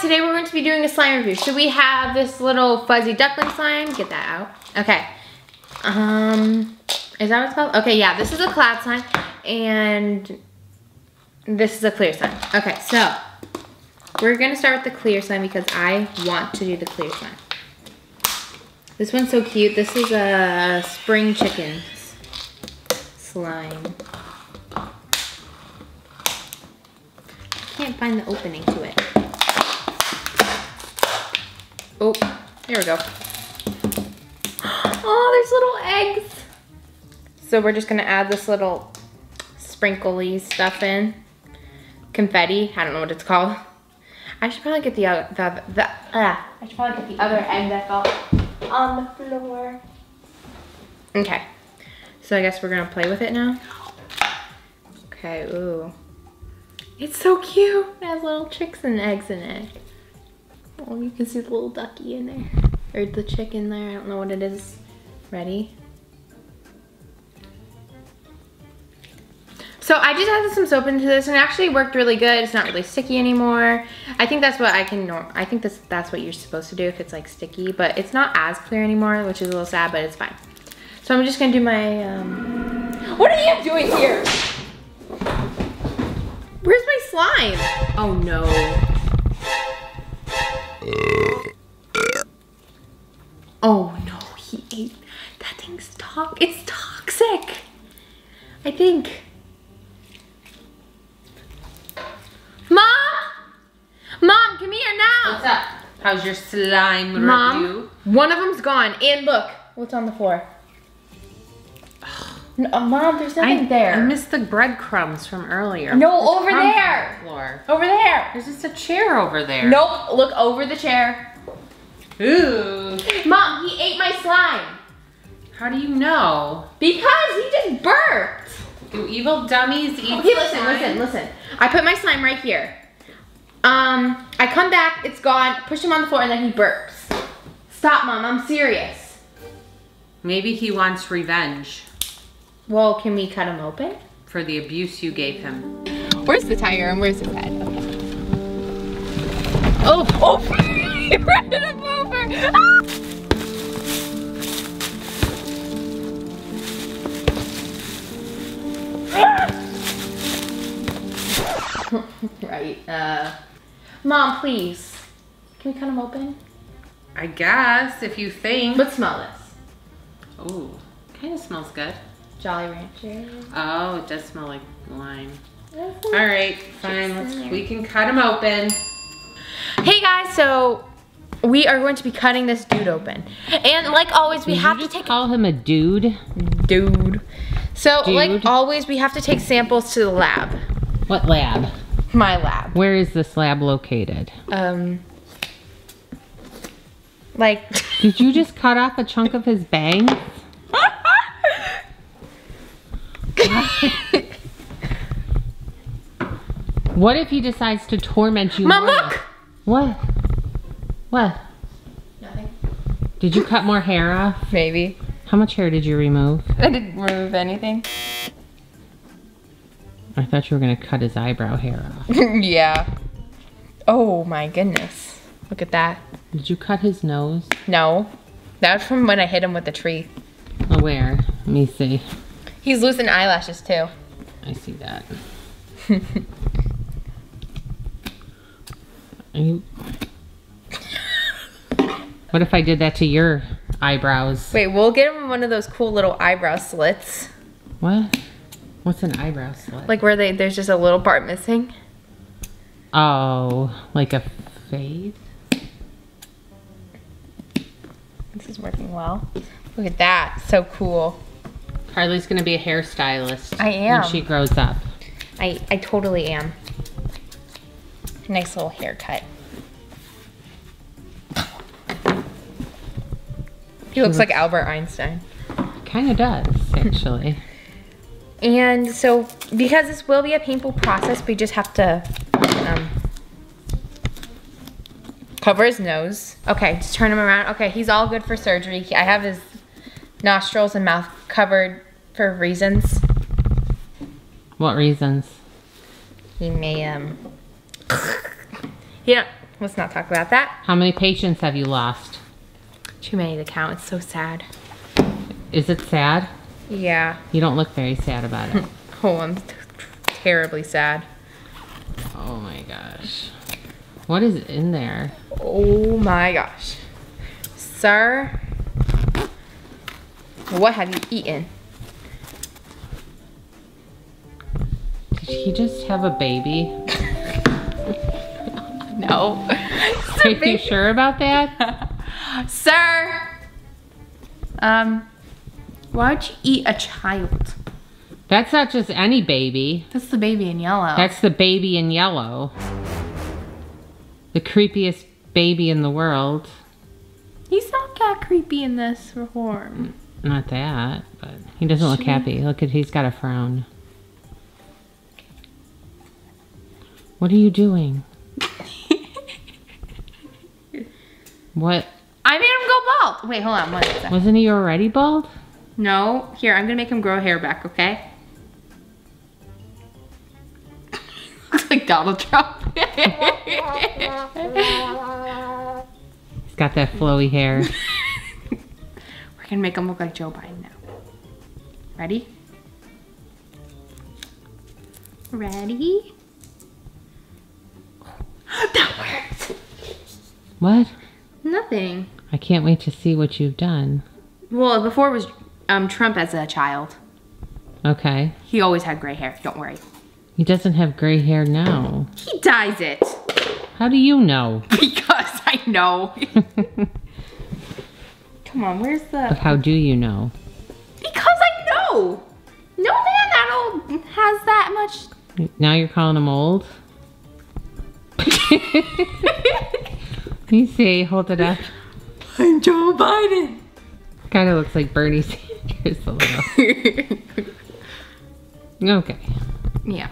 today we're going to be doing a slime review. So we have this little fuzzy duckling slime. Get that out. Okay. Um, is that what it's called? Okay, yeah, this is a cloud slime. And this is a clear slime. Okay, so we're gonna start with the clear slime because I want to do the clear slime. This one's so cute. This is a spring chicken slime. can't find the opening to it. Oh, here we go. Oh, there's little eggs. So we're just gonna add this little sprinkly stuff in. Confetti, I don't know what it's called. I should probably get the other, the, the, uh, I should probably get the other egg that fell on the floor. Okay, so I guess we're gonna play with it now. Okay, ooh. It's so cute. It has little chicks and eggs in it. Oh, you can see the little ducky in there. Or the chick in there. I don't know what it is. Ready? So I just added some soap into this and it actually worked really good. It's not really sticky anymore. I think that's what I can, I think that's, that's what you're supposed to do if it's like sticky, but it's not as clear anymore, which is a little sad, but it's fine. So I'm just gonna do my, um, what are you doing here? Where's my slime? Oh no. That thing's toxic, it's toxic. I think. Mom! Mom, come here now. What's up? How's your slime Mom, review? one of them's gone. And look, what's on the floor? No, uh, Mom, there's nothing I, there. I missed the breadcrumbs from earlier. No, There's over there. the floor. Over there. There's just a chair over there. Nope, look over the chair. Ooh. Mom, he ate my slime. How do you know? Because he just burped. Do evil dummies eat Okay, listen, slime? listen, listen. I put my slime right here. Um, I come back, it's gone, push him on the floor, and then he burps. Stop, Mom, I'm serious. Maybe he wants revenge Well, can we cut him open? for the abuse you gave him. Where's the tire and where's his head? Okay. Oh, oh, he ran! right, uh, Mom, please. Can we cut them open? I guess, if you think. Let's smell this. Ooh, kind of smells good. Jolly Ranchers. Oh, it does smell like lime. All All right, fine. Let's, we can cut them open. Hey guys, so we are going to be cutting this dude open. And like always, we Did have to take call him a dude? dude. So like always, we have to take samples to the lab. What lab? My lab. Where is this lab located? Um, like. Did you just cut off a chunk of his bang? What if he decides to torment you Mom, look. What? What? Nothing. Did you cut more hair off? Maybe. How much hair did you remove? I didn't remove anything. I thought you were gonna cut his eyebrow hair off. yeah. Oh my goodness. Look at that. Did you cut his nose? No. That was from when I hit him with the tree. Oh, where? Let me see. He's losing eyelashes too. I see that. Are you... What if I did that to your eyebrows? Wait, we'll get him one of those cool little eyebrow slits. What? What's an eyebrow slit? Like where they there's just a little part missing. oh, like a fade? This is working well. Look at that. So cool. Carly's gonna be a hairstylist. I am. When she grows up. I, I totally am. Nice little haircut. He looks like Albert Einstein. Kinda does, actually. And so, because this will be a painful process, we just have to um, cover his nose. Okay, just turn him around. Okay, he's all good for surgery. I have his nostrils and mouth covered for reasons. What reasons? He may, um, don't, let's not talk about that. How many patients have you lost? Too many to count. It's so sad. Is it sad? Yeah. You don't look very sad about it. Oh, I'm terribly sad. oh my gosh. What is in there? Oh my gosh. Sir, what have you eaten? Did he just have a baby? No. Are you sure about that? Sir! Um, why'd you eat a child? That's not just any baby. That's the baby in yellow. That's the baby in yellow. The creepiest baby in the world. He's not that creepy in this form. Not that, but he doesn't look happy. Look at he's got a frown. What are you doing? What? I made him go bald. Wait, hold on one second. Wasn't he already bald? No, here, I'm gonna make him grow hair back, okay? Looks like Donald Trump. He's got that flowy hair. We're gonna make him look like Joe Biden now. Ready? Ready? that worked! What? Nothing. I can't wait to see what you've done. Well, before it was um, Trump as a child. Okay. He always had gray hair, don't worry. He doesn't have gray hair now. He dyes it. How do you know? Because I know. Come on, where's the. But how do you know? Because I know! No man that old has that much... Now you're calling him old? Let me see. Hold it up. I'm Joe Biden. Kind of looks like Bernie Sanders a little. Okay. yeah.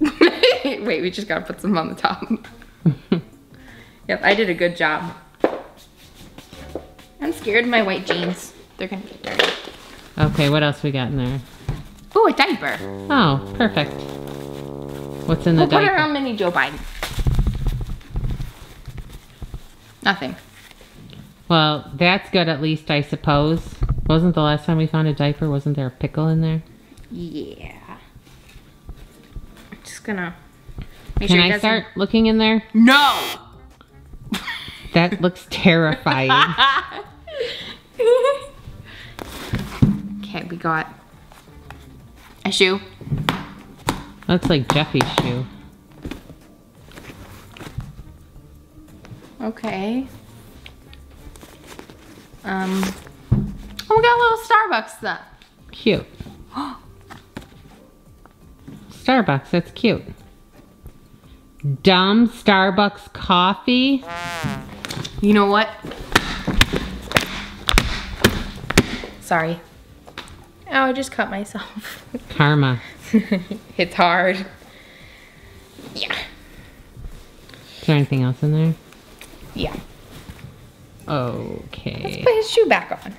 Wait, we just gotta put some on the top. yep, I did a good job. I'm scared of my white jeans. They're gonna get dirty. Okay, what else we got in there? Ooh, a diaper. Oh, perfect. What's in the We'll put her diaper? on mini Joe Biden. Nothing. Well, that's good at least, I suppose. Wasn't the last time we found a diaper, wasn't there a pickle in there? Yeah. I'm just gonna make Can sure I start looking in there? No! That looks terrifying. okay, we got a shoe. Looks like Jeffy's shoe. Okay. Um. Oh, we got a little Starbucks stuff. Cute. Starbucks, that's cute. Dumb Starbucks coffee? You know what? Sorry. Oh, I just cut myself. Karma. it's hard. Yeah. Is there anything else in there? Yeah. Okay. Let's put his shoe back on.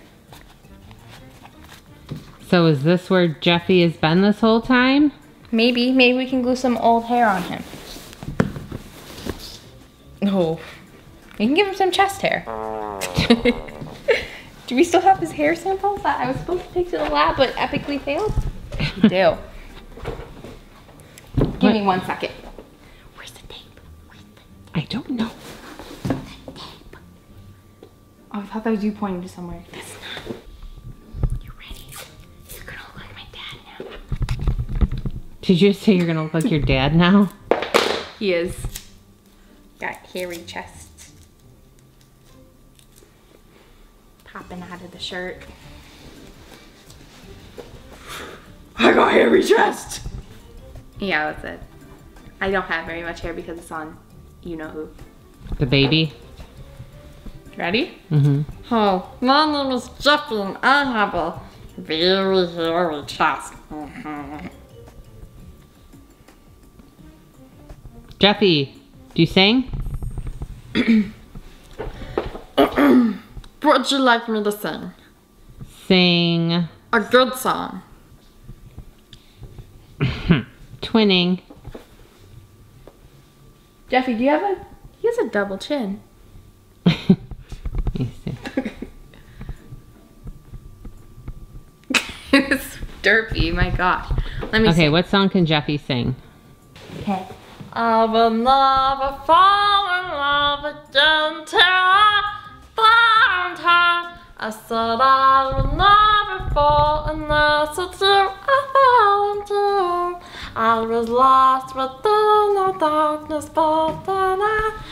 So is this where Jeffy has been this whole time? Maybe, maybe we can glue some old hair on him. Oh. We can give him some chest hair. do we still have his hair samples that I was supposed to take to the lab but epically failed? We do. Give me one second. Where's the tape? Where's the I don't know. tape? Oh, I thought that was you pointing to somewhere. That's not. You ready? You're gonna look like my dad now. Did you say you're gonna look like your dad now? He is. Got hairy chest. Popping out of the shirt. I got hairy chest! Yeah, that's it. I don't have very much hair because it's on you know who. The baby? Ready? Mm-hmm. Oh, my name is Jeffy and I have a very hairy chest. Jeffy, do you sing? What'd you like me to sing? Sing A good song. twinning. Jeffy, do you have a He has a double chin. Let me see. it's derpy, my gosh. Let me Okay, what song can Jeffy sing? Okay. I will never fall in love again till I find her. I said I will never fall unless it's you I fall into. I was lost within the darkness, but then I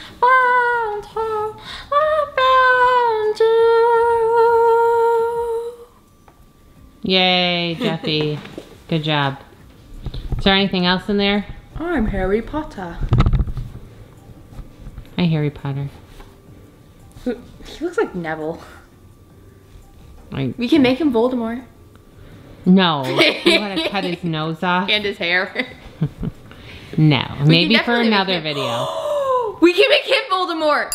Yay, Jeffy. Good job. Is there anything else in there? I'm Harry Potter. Hi, Harry Potter. He looks like Neville. I, We can make him Voldemort. no. You want to cut his nose off? And his hair. No. Maybe for another video. we can make him Voldemort.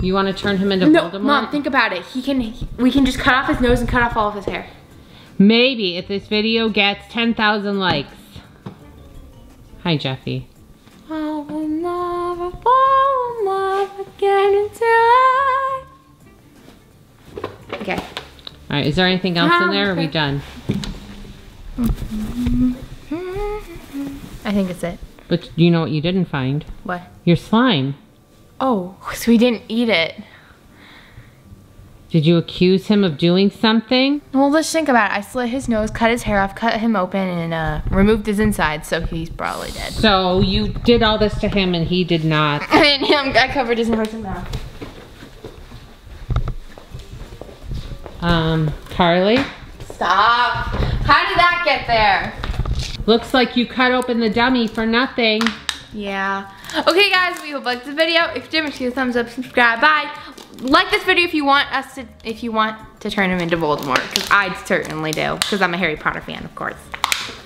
You want to turn him into No, Voldemort? mom, think about it. He can. we can just cut off his nose and cut off all of his hair. Maybe if this video gets 10,000 likes. Hi, Jeffy. I will never fall in love again until I. Okay. All right, is there anything else in there? Or are we done? Mm-hmm. I think it's it. But you know what you didn't find? What? Your slime. Oh, so we didn't eat it. Did you accuse him of doing something? Well, let's think about it. I slit his nose, cut his hair off, cut him open, and uh, removed his insides, so he's probably dead. So you did all this to him and he did not. and him, I covered his nose and mouth. Um, Carly, Stop. How did that get there? looks like you cut open the dummy for nothing. Yeah. Okay, guys, we hope you liked the video. If you did, make sure you thumbs up, subscribe, bye. Like this video if you want us to, if you want to turn him into Voldemort, because I certainly do, because I'm a Harry Potter fan, of course.